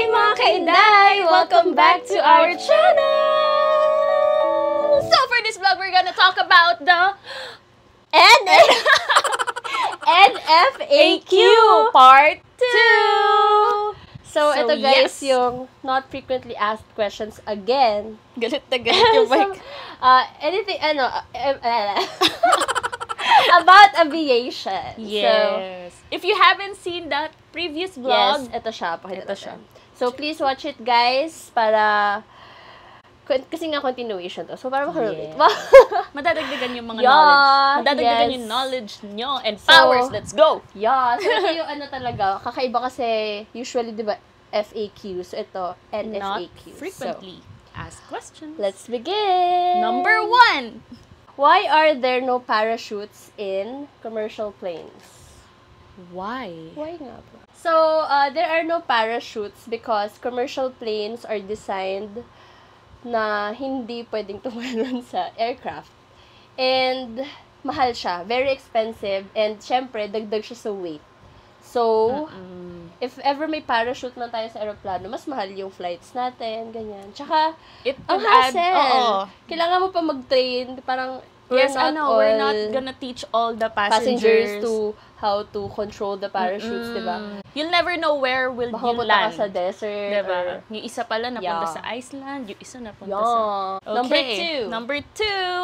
Hi mga kainday! Welcome back to our channel! So for this vlog, we're gonna talk about the N NFAQ part 2! So, So, ito guys, yes. yung not frequently asked questions again. Galit na galit yung so, uh, anything, ano, uh, uh, about aviation. So, Yes. if you haven't seen that previous vlog, yes, ito siya. Pakita Ito natin. siya. So, please watch it, guys, para... Kasi nga continuation to. So, para makarelate. madadagdagan yung mga Yeah, knowledge. Madadagdagan yes. yung knowledge nyo and So, powers. Let's go! yeah. So, ito yung ano talaga. Kakaiba kasi, usually, di ba, FAQ. So, ito, Not NFAQ. frequently asked questions. So, let's begin! Number one. Why are there no parachutes in commercial planes? Why? Why nga ba? So, uh, there are no parachutes because commercial planes are designed na hindi pwedeng tumalon sa aircraft. And, mahal siya. Very expensive. And, syempre, dagdag siya sa weight. So, Mm. if ever may parachute man tayo sa aeroplano, mas mahal yung flights natin, ganyan. Tsaka, It ang could add, hassle. oo. Kailangan mo pa mag-train. Parang, we're Yes, not ano, we're not all gonna teach all the passengers passengers, to how to control the parachutes, di ba? You'll never know where will Baka you land. sa desert. Diba? Or, Yung isa pala napunta Yeah. sa Iceland, yung isa napunta yeah. sa... Number Okay, two. Number two.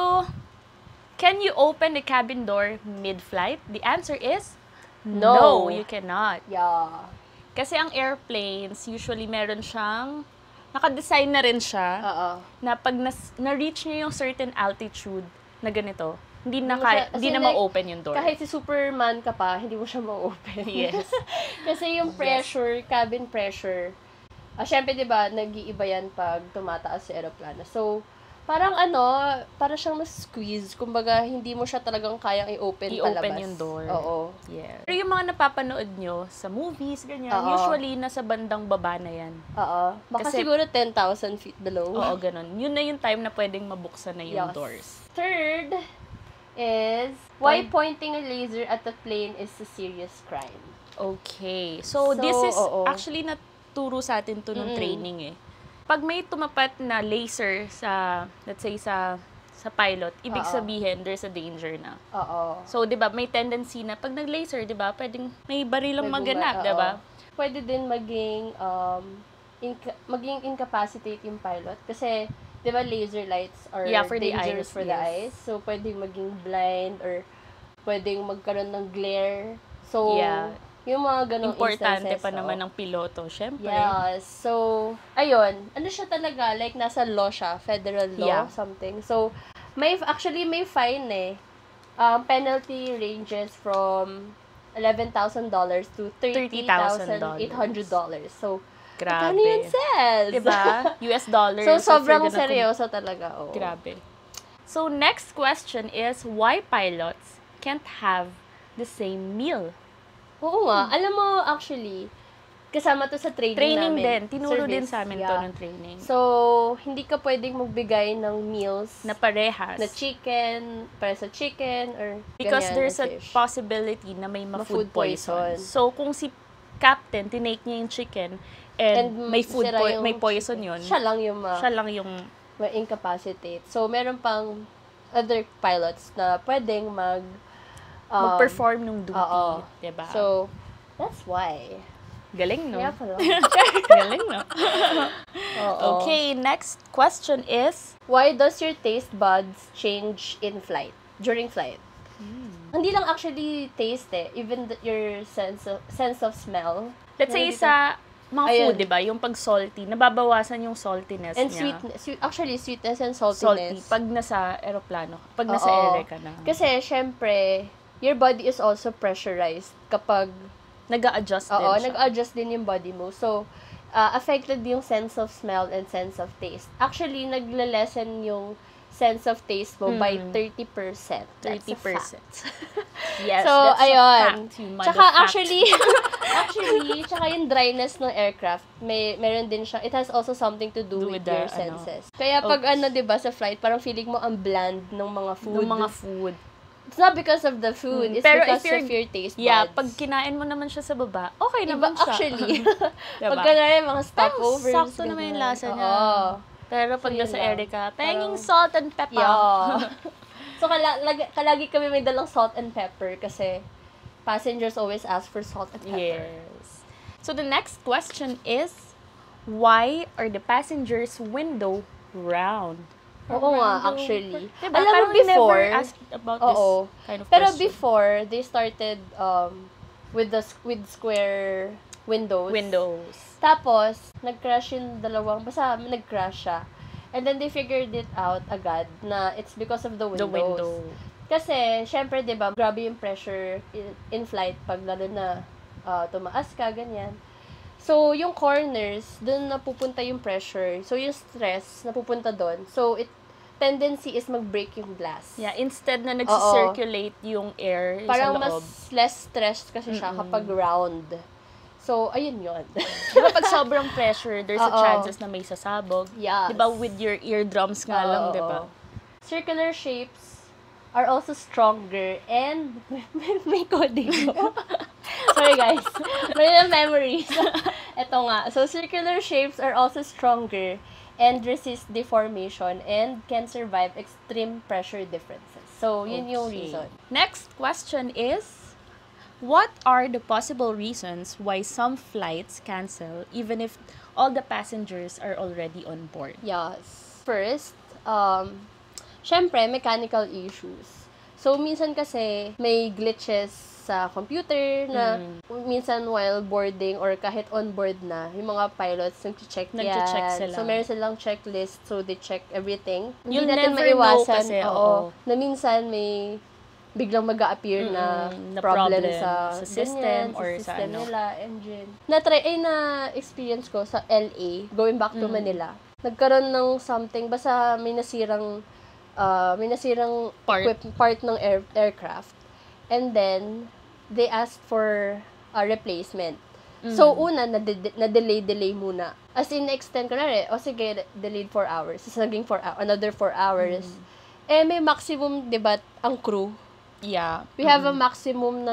Can you open the cabin door mid-flight? The answer is No. you cannot. yeah. Kasi ang airplanes, usually meron siyang naka-design na rin siya Oo. na pag nas, na-reach niya yung certain altitude na ganito, hindi na, siya- hindi na like, ma-open yung door. Kahit si Superman ka pa, hindi mo siya ma-open. Yes. Kasi yung pressure, cabin pressure, ah, syempre, di ba, nag-iiba yan pag tumataas sa aeroplano. So, parang ano, para siyang na-squeeze. Kumbaga, hindi mo siya talagang kayang i-open I-open palabas. yung door. Oo. Yeah. Pero yung mga napapanood nyo sa movies, ganyan, Oo. usually nasa bandang baba na yan. Oo. Baka Kasi- siguro 10,000 feet below. Oo, ganun. Yun na yung time na pwedeng mabuksan na yung Yes. doors. Third is, why pointing a laser at the plane is a serious crime? Okay. So, So, this is, oo. actually naturo sa atin to nung Mm-mm. training eh. Pag may tumapat na laser sa, let's say, sa sa pilot, ibig Oo. sabihin, there's a danger na. Oo. So, di ba, may tendency na pag nag-laser, di ba, pwedeng may barilang maganap, di ba? Pwede din maging, um, inca- maging incapacitate yung pilot. Kasi, di ba, laser lights are Yeah, for the dangerous eyes, for the yes. eyes. So, pwedeng maging blind or pwedeng magkaroon ng glare. So, Yeah. yung mga ganong Importante instances, pa naman oo. ng piloto, syempre. Yes. So, ayun. Ano siya talaga? Like, nasa law siya. Federal law, Yeah. something. So, may, actually, may fine eh. Um, penalty ranges from $11,000 to $30,800. So, Grabe. ano yun, Sels? Diba? US dollars. so, sobrang seryoso talaga. Oh. Grabe. So, next question is, why pilots can't have the same meal? Oo nga. Alam mo, actually, kasama to sa training, Training namin. din. Tinuro din Service. sa amin to Yeah. ng training. So, hindi ka pwedeng magbigay ng meals na parehas. na chicken, para sa chicken, or Because ganyan, there's a fish. possibility na may Ma-food ma-food poison. poison. So, kung si captain, tinake niya yung chicken, and, may food po- yung may poison yun, Siya lang yung ma, siya lang yung ma-incapacitate. So, meron pang other pilots na pwedeng mag um, mag-perform nung duty. oo. Diba? So, that's why. galing, no? Galing, no? Okay, next question is, Why does your taste buds change in flight? During flight? Hmm. Hindi lang actually taste eh. Even the, your sense of, sense of smell. let's say sa mga Ayun. food, di ba? Yung pag salty, nababawasan yung saltiness And niya. sweet, sweet, actually, sweetness and Salty. saltiness. Pag nasa aeroplano. Pag nasa Oo. ere ka na. Kasi, syempre, your body is also pressurized kapag, nag-a-adjust din oo, siya. nag-adjust din yung body mo. So, uh, affected yung sense of smell and sense of taste. Actually, nagle-lessen yung sense of taste mo by Mm. 30%. A 30%. fact. Yes, So, that's a ayun. fact. You Tsaka actually, actually, tsaka yung dryness ng aircraft, may meron din siya. It has also something to do, Do with, with the, your ano, senses. Kaya pag Okay. ano, 'di ba, sa flight, parang feeling mo ang bland ng mga food. Ng mga food. It's not because of the food. Mm, It's pero because of your taste Yeah, buds. pag kinain mo naman siya sa baba, okay Iba, naman siya. actually. Diba? Pag ganun mga stopovers. sakto naman yung lasa niya. Oo. Pero pag So, nasa. Erica, penging Parang- salt and pepper. Yeah. so, kala, lag, kalagi kami may dalang salt and pepper kasi passengers always ask for salt and pepper. Yes. So the next question is, why are the passengers' window round? Oo nga, actually. Diba? Alam mo before, never asked about Oo. this kind of Pero question. before, they started um, with the with square windows. Windows. Tapos, nag-crash yung dalawang, basta nag-crash siya. And then they figured it out agad na it's because of the windows. The window. Kasi, syempre, di ba, grabe yung pressure in, in flight pag lalo na ah, tumaas ka, ganyan. So, yung corners, dun napupunta yung pressure. So, yung stress, napupunta doon. So, it tendency is mag-break yung glass. Yeah, instead na nag-circulate yung air Parang sa loob. mas less stressed kasi siya Mm-mm. kapag round. So, ayun yun. Di ba pag sobrang pressure, there's a Oo. chances na may sasabog. yes. Di ba with your eardrums nga lang, Oo, di ba? oo. Circular shapes are also stronger and may, coding. Sorry guys. May na memories. Ito nga. So, circular shapes are also stronger and resist deformation and can survive extreme pressure differences. So, yun yung Okay. reason. Next question is, what are the possible reasons why some flights cancel even if all the passengers are already on board? Yes. First, um, syempre, mechanical issues. So, minsan kasi may glitches sa computer na Mm. minsan while boarding or kahit on board na, yung mga pilots nag-check yan. Nagche-check sila. So, meron silang checklist so they check everything. You'll Hindi natin never know maiwasan. kasi, oo, oo. Na minsan may biglang mag appear na, Mm-mm, na problem, problem sa, sa system ganyan, or sa sa system ano. nila, engine. Na-try, ay na-experience ko sa LA, going back to Mm. Manila. Nagkaroon ng something, basta may nasirang, uh, may nasirang Part. equip- part ng air, aircraft. And then, they asked for a replacement. So, Mm. una, na-delay-delay muna. As in, extend ko na rin, o sige, delayed 4 hours. Tapos naging 4 hours, another 4 hours. Mm. Eh, may maximum, di ba, ang crew. Yeah. We have a maximum na,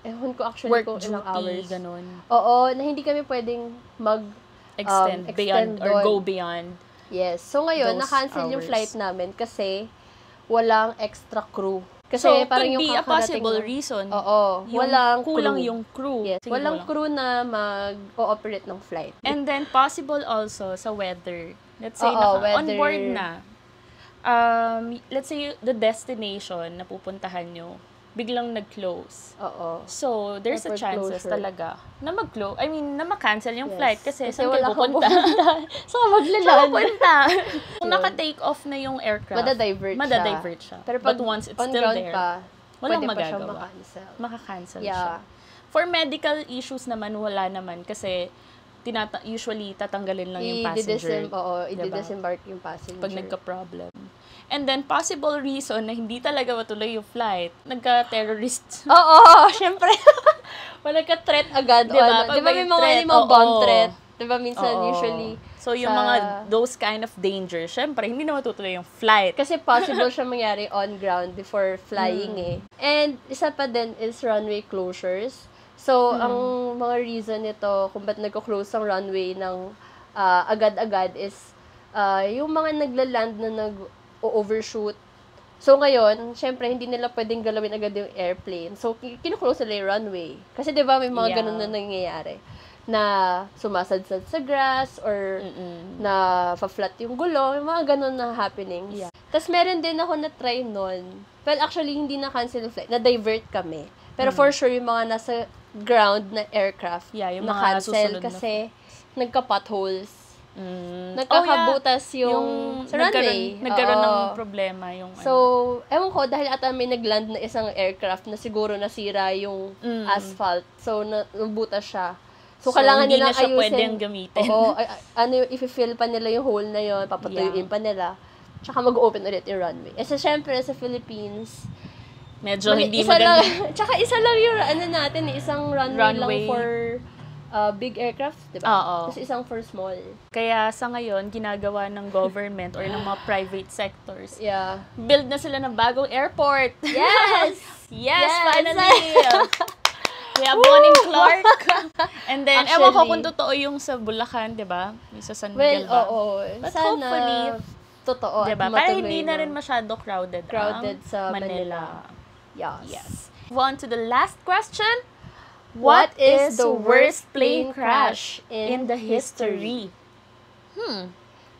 ewan ko actually work kung ilang duty, hours. ganun. Oo, na hindi kami pwedeng mag, Extend, Um, beyond, extend or doon. go beyond. yes. So, ngayon, na-cancel yung hours. flight namin kasi walang extra crew. Kasi so, parang could yung be a possible lang- reason. Oo, Yung walang kulang crew. yung crew. Yes, Sige, walang kulang. crew na mag-ooperate ng flight. And then, possible also sa weather. Let's say, Oo, naka, on weather. board na. Um, let's say, the destination na pupuntahan nyo, biglang nag-close. Oo. So, there's a Airport chances closure. talaga na mag-close. I mean, na ma-cancel yung Yes. flight kasi, Kasi saan wala kayo pupunta? pupunta. so, Saan maglaland. pupunta? Kung naka-take off na yung aircraft, Madadivert siya. madadivert siya. Pero pag But once it's on still there, pa, walang pwede pa siya magagawa. makakancel Yeah. siya. For medical issues naman, wala naman kasi tinata usually tatanggalin lang yung passenger oo, diba? i-disembark yung passenger. pag nagka-problem. And then, possible reason na hindi talaga matuloy yung flight, nagka-terrorist. Oo, syempre. Wala ka threat agad. Diba? Ano. Pag Di ba may may mga, threat, mga bomb oo. threat? Di ba minsan Oo. usually, So, yung sa- mga, those kind of danger, syempre, hindi na matutuloy yung flight. kasi possible siya mangyari on ground before flying Hmm. eh. And isa pa din is runway closures. So, Hmm. ang mga reason nito kung ba't nagko-close ang runway ng ah, agad-agad is ah, yung mga nagla-land na nag-overshoot. So, ngayon, syempre, hindi nila pwedeng galawin agad yung airplane. So, ki- kinuklose nila yung runway. Kasi, di ba, may mga Yeah. ganun na nangyayari. Na sumasadsad sa grass or Mm-mm. na fa-flat yung gulong, yung mga ganun na happenings. Yeah. Tapos meron din ako na-try nun. Well, actually, hindi na-cancel yung flight. Na-divert kami. Pero for sure, yung mga nasa ground na aircraft. Yeah, yung mga na-cancel susunod na- kasi nagka-potholes. Mm. Nagkakabutas Oh, yeah. yung, sa runway. nagkaroon, nagkaroon ng problema yung So, ano. ewan ko, dahil ata may nagland na isang aircraft na siguro nasira yung Mm. asphalt. So, na, nabutas siya. So, So, kailangan hindi nilang na siya ayusin. pwedeng gamitin. Oo, ay, ay- ano yung, i-fill pa nila yung hole na yun, papatuyuin Yeah. pa nila. Tsaka mag-open ulit yung runway. Eh, sa syempre, sa Philippines, Medyo mali- hindi isa maganda. lang, tsaka isa lang yung, ano natin, eh, isang runway, Runway. lang for, uh, big aircraft, di ba? Oo. Tapos isang for small. Kaya sa ngayon, ginagawa ng government or ng mga private sectors, Yeah. build na sila ng bagong airport. Yes! Yes, Yes! finally! We have one in Clark. And then, ewan ko Actually- kung totoo yung sa Bulacan, di ba? Yung sa San Well, Miguel ba? oo. But Sana hopefully, totoo at Diba? Para matuloy hindi na rin masyado crowded Crowded sa Manila. Yes. Yes. Move on to the last question. What is the worst plane crash in the history? Hmm.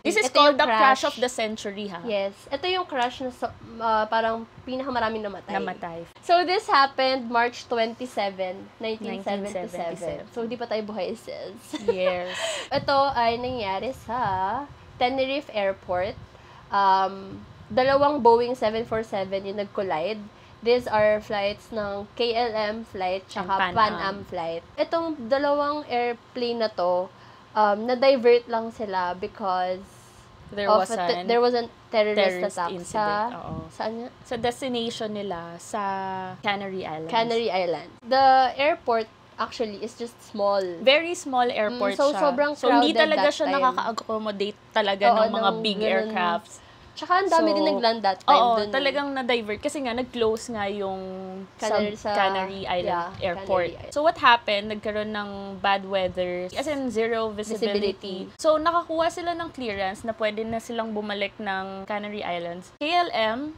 This is Ito called the crash crash. of the century, ha? Yes. Ito yung crash na so, ah, parang pinakamaraming namatay. Namatay. So, this happened March 27, 1977. 1977. So, hindi pa tayo buhay, sis. Yes. Ito ay nangyari sa Tenerife Airport. Um, dalawang Boeing 747 yung nag-collide. These are flights ng KLM flight tsaka Pan Am. Flight. Itong dalawang airplane na to, um, na-divert lang sila because There of was a te- an there was a terrorist, terrorist attack incident. sa Oo. saan nga? Sa destination nila, sa Canary Islands. Canary Island. The airport actually is just small. Very small airport Mm, so siya. sobrang so, hindi crowded talaga siya nakaka-accommodate talaga Oo, ng mga ng big ganun. aircrafts. Tsaka ang dami So, din nagland that time Oo, dun. eh. talagang na-divert. Kasi nga, nag-close nga yung Canary sa Canary Island yeah, Airport. Canary Island. So, what happened? Nagkaroon ng bad weather. As in, zero visibility. Visibility. So, nakakuha sila ng clearance na pwede na silang bumalik ng Canary Islands. KLM,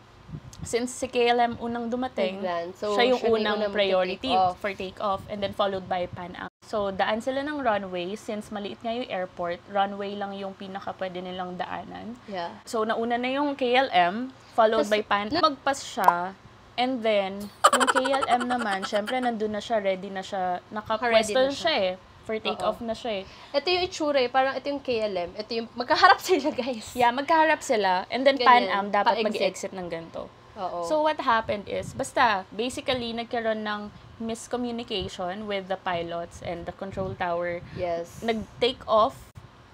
since si KLM unang dumating. So, siya yung unang unang priority take off. for take-off and then followed by Pan Am. So, daan sila ng runway. Since maliit nga yung airport, runway lang yung pinaka pwede nilang daanan. Yeah. So, nauna na yung KLM, followed Tas- by Pan. Magpas siya, and then, yung KLM naman, syempre, nandun na siya, ready na siya, naka-pwesto na siya. siya eh. For take-off na siya eh. Ito yung itsura eh. Parang ito yung KLM. Ito yung magkaharap sila, guys. Yeah, magkaharap sila, and then Pan Ganyan, Am, dapat mag-exit ng ganito. Oo. So, what happened is, basta, basically, nagkaroon ng miscommunication with the pilots and the control tower. yes. Nag-take off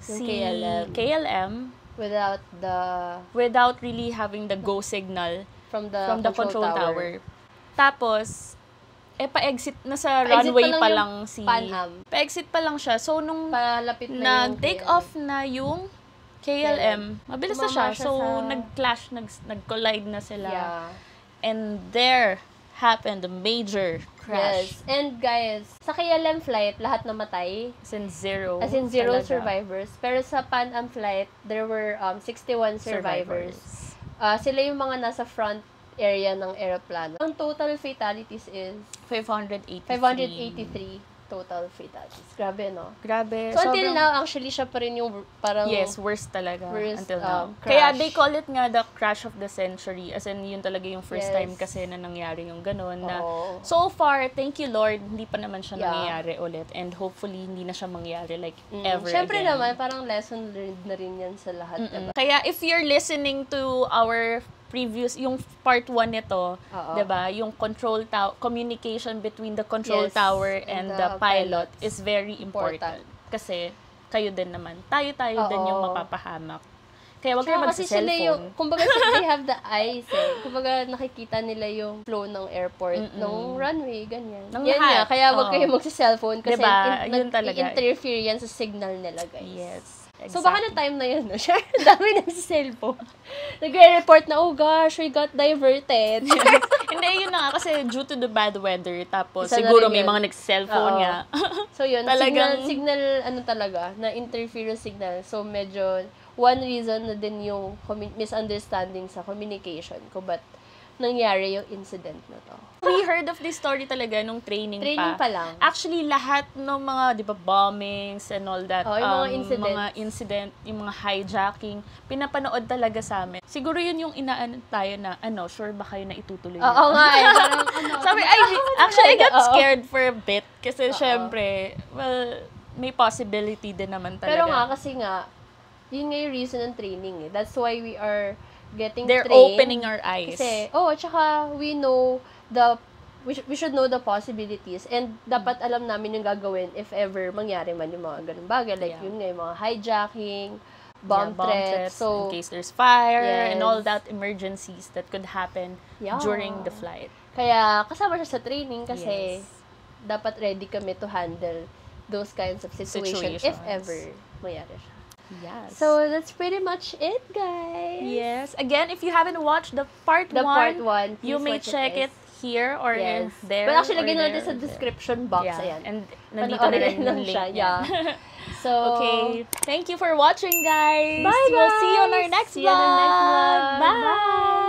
Yung si KLM. KLM Without the... without really having the go signal From the, from the control tower. Tapos, eh, pa-exit na sa Pa-exit runway pa lang pa lang si... Pan Am. Pa-exit pa lang siya. So, nung Palapit na nag-take off na yung KLM, mabilis na siya. Siya So, sa- nag-clash, nag, nag-collide na sila. Yeah. And there happened a major crash. Yes. And guys, sa KLM flight, lahat namatay. As in zero. As in zero talaga. survivors. Pero sa Pan Am flight, there were um, 61 survivors. Ah, sila yung mga nasa front area ng aeroplano. Ang total fatalities is 583. 583 total fatalities. Grabe, no? Grabe. So, until sobrang- now, actually, siya pa rin yung parang... Yes, worst talaga worst, until now. um, Kaya they call it nga the crash of the century. As in, yun talaga yung first Yes. time kasi na nangyari yung ganun. Na, Oo. so far, thank you Lord, hindi pa naman siya Yeah. nangyayari ulit. And hopefully, hindi na siya mangyari like Mm. ever Siyempre again. naman, parang lesson learned na rin yan sa lahat, Mm-mm. diba? Kaya if you're listening to our previous, yung part 1 nito. 'di ba yung control tower, communication between the control Yes, tower and and, the the, pilot pilots. is very important. Important. Kasi kayo din naman, tayo-tayo din yung mapapahamak. Kaya wag kayo Tsaka kasi sila yung, kumbaga they have the eyes eh. Kumbaga nakikita nila yung flow ng airport, Mm-mm. ng runway, ganyan. Ng yan lahat. nga, kaya wag Oo. kayo magsa-cellphone kasi Diba? in, Yun talaga. interfere yan sa signal nila, guys. Yes. So baka na time na yun, no? Sure, dami nagsa-cellphone. Nagre-report na, oh gosh, we got diverted. Hindi, yun na nga. Kasi due to the bad weather, tapos Isa siguro may yun. mga nag-cellphone Oo. nga. so yun, Talagang- signal, signal, ano talaga, na interference signal. So medyo, one reason na din yung misunderstanding sa communication ko, but nangyari yung incident na to. We heard of this story talaga nung training, Training pa lang. Actually, lahat ng mga, di ba, bombings and all that, Oh, yung mga um, incidents. mga incident, yung mga hijacking, pinapanood talaga sa amin. Siguro yun yung inaan tayo na, ano, sure ba kayo na itutuloy Oo nito? nga eh, parang ano. Sabi, I, actually, I got scared for a bit. Kasi, Oo. syempre, well, may possibility din naman talaga. Pero nga, kasi nga, yun nga yung reason ng training eh. That's why we are getting They're trained. opening our eyes. Kasi, oh, at saka we know the, we, sh- we should know the possibilities and dapat alam namin yung gagawin if ever mangyari man yung mga ganun bagay. Like, Yeah. yun nga, yung mga hijacking, bomb, Yeah, threats. So, in case there's fire and all Yes. that emergencies that could happen Yeah. during the flight. kaya kasama siya sa training kasi Yes. dapat ready kami to handle those kinds of situation if Situations. ever mayari siya. Yes. So that's pretty much it, guys. yes. Again, if you haven't watched the part The one, part one, you may check it, guys. here or Yes. there. But actually, lagyan natin sa description box. Yeah. Ayan. And nandito na rin yung link siya, yeah. So, Okay. Thank you for watching, guys. Bye, We'll see you on our guys. next See you on our next vlog. vlog. Bye.